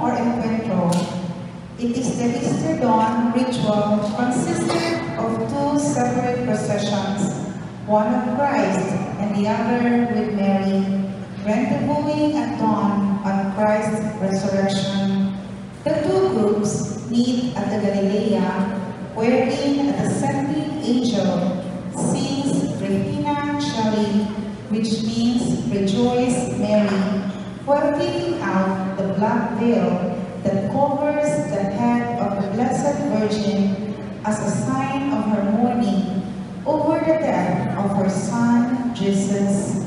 or encuentro. It is the Easter dawn ritual consisting of two separate processions, one of Christ and the other with Mary, rendezvousing at dawn on Christ's resurrection. The two groups meet at the Galilea, wherein the ascending angel sings Regina Coeli, which means Rejoice Mary, while taking out the black veil that covers the head of the Blessed Virgin as a sign of her mourning over the death of her son, Jesus.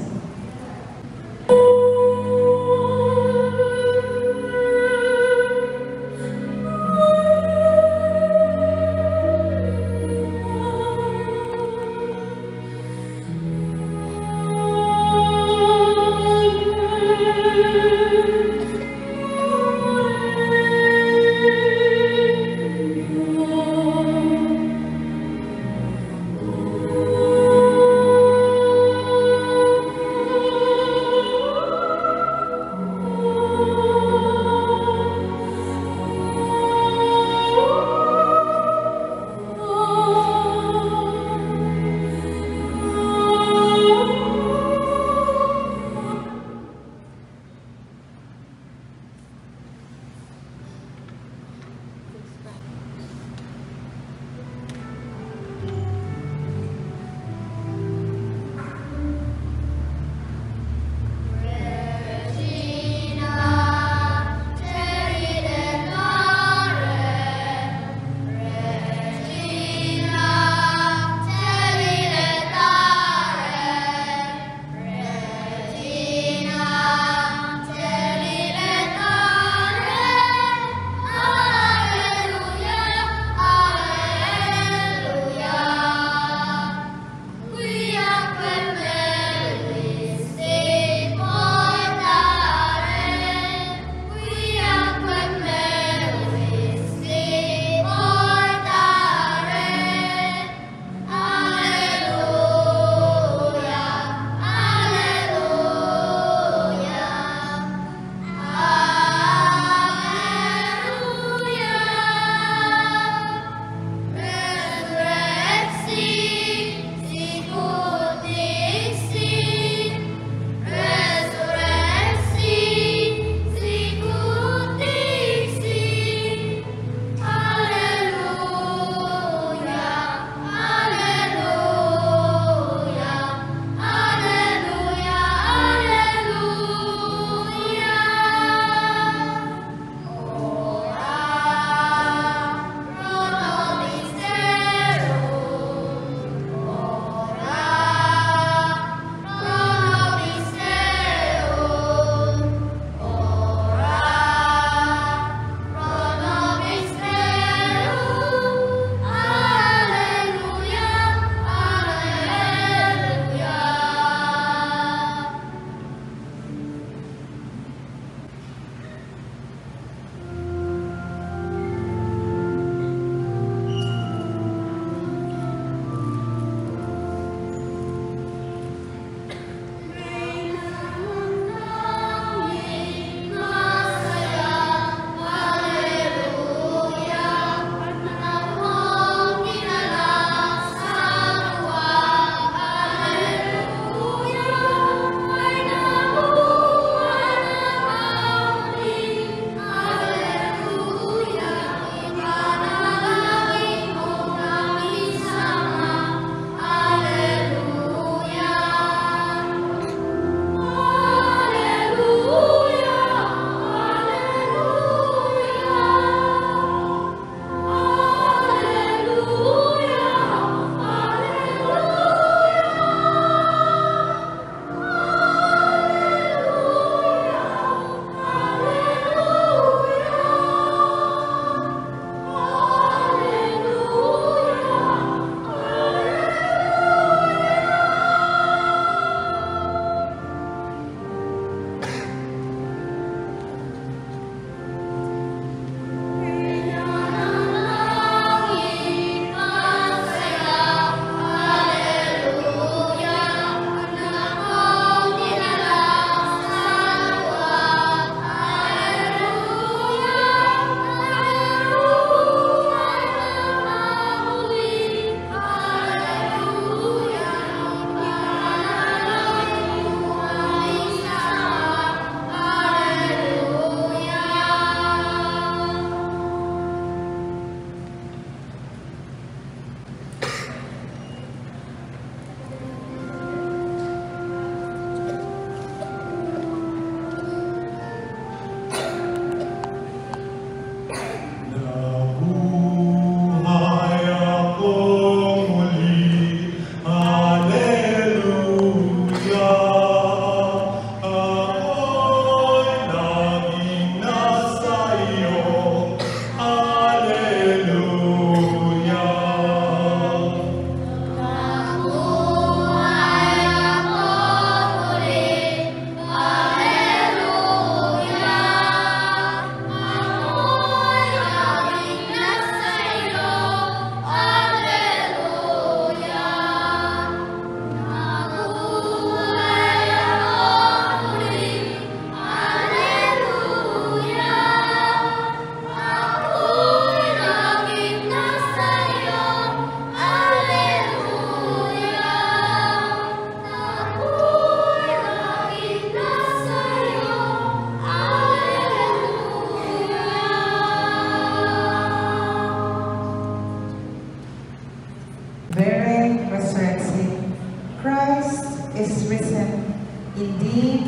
risen. Indeed,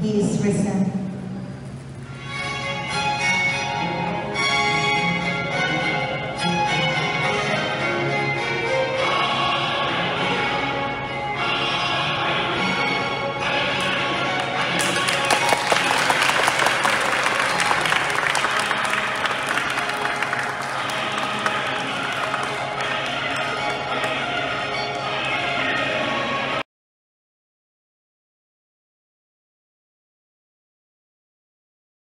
he is risen.